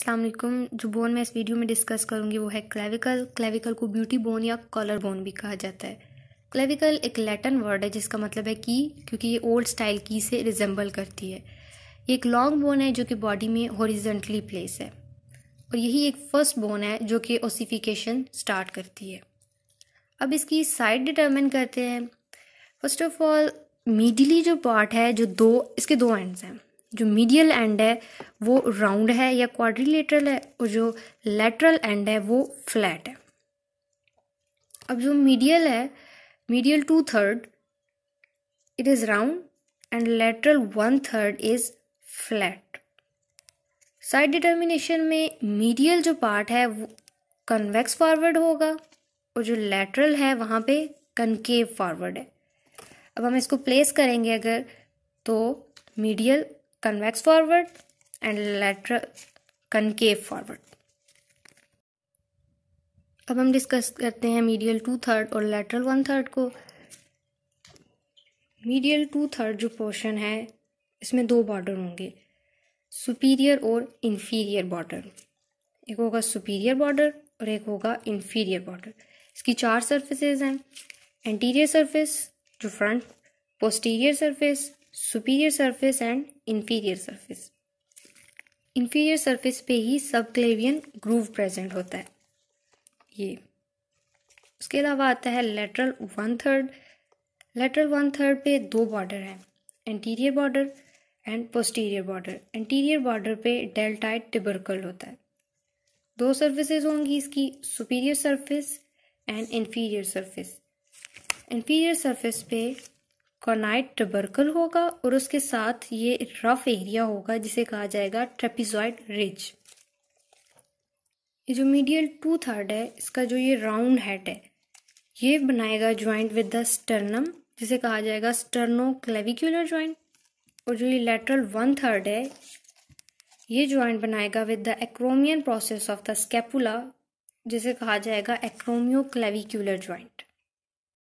अस्सलाम वालेकुम जो बोन मैं इस वीडियो में डिस्कस करूँगी वो है क्लेविकल क्लेविकल को ब्यूटी बोन या कॉलर बोन भी कहा जाता है। क्लेविकल एक लैटन वर्ड है, जिसका मतलब है की, क्योंकि ये ओल्ड स्टाइल की से रिजेंबल करती है। ये एक लॉन्ग बोन है जो कि बॉडी में हॉरिजेंटली प्लेस है। और यही एक फ़र्स्ट बोन है जो कि ओसिफिकेशन स्टार्ट करती है। अब इसकी साइड डिटर्मिन करते हैं। फ़र्स्ट ऑफ़ ऑल मीडियली जो पार्ट है, जो दो, इसके दो एंड्स हैं। जो मीडियल एंड है, वो राउंड है या क्वाड्रिलेटरल है, और जो लेटरल एंड है, वो फ्लैट है. अब जो मीडियल है medial two third it is round and lateral one third is flat side determination में मीडियल जो पार्ट है, वो कन्वेक्स फॉरवर्ड होगा, और जो लेटरल है, वहाँ पे कनकेव फॉरवर्ड है. अब हम इसको प्लेस करेंगे अगर तो medial convex forward and lateral concave forward. अब हम डिस्कस करते हैं मीडियल टू थर्ड और लेटरल वन थर्ड को। मीडियल टू थर्ड जो पोर्शन है, इसमें दो बॉर्डर होंगे। सुपीरियर और इन्फीरियर बॉर्डर एक होगा सुपीरियर बॉर्डर और एक होगा इन्फीरियर बॉर्डर इसकी चार सर्फेसेज हैं। एंटीरियर सरफेस जो front posterior surface superior surface and inferior surface inferior surface पे ही सब क्लेवियन ग्रूव प्रेजेंट होता है। ये। उसके अलावा आता है lateral one third lateral one third पे दो बॉर्डर हैं। Anterior border and posterior border anterior border पे डेल्टाइड टिबरकल होता है। दो सर्फेसेज होंगी इसकी superior surface and inferior surface inferior surface पे कॉनाइट टबर्कल होगा और उसके साथ ये रफ एरिया होगा, जिसे कहा जाएगा ट्रेपिजॉइड रिज। ये जो मीडियल टू थर्ड है, इसका जो ये राउंड हेड है, ये बनाएगा ज्वाइंट विद द स्टर्नम जिसे कहा जाएगा स्टर्नो क्लेविकुलर ज्वाइंट और जो ये लेटरल वन थर्ड है, ये ज्वाइंट बनाएगा with the acromion process of the scapula जिसे कहा जाएगा एक्रोमियो क्लेविकुलर ज्वाइंट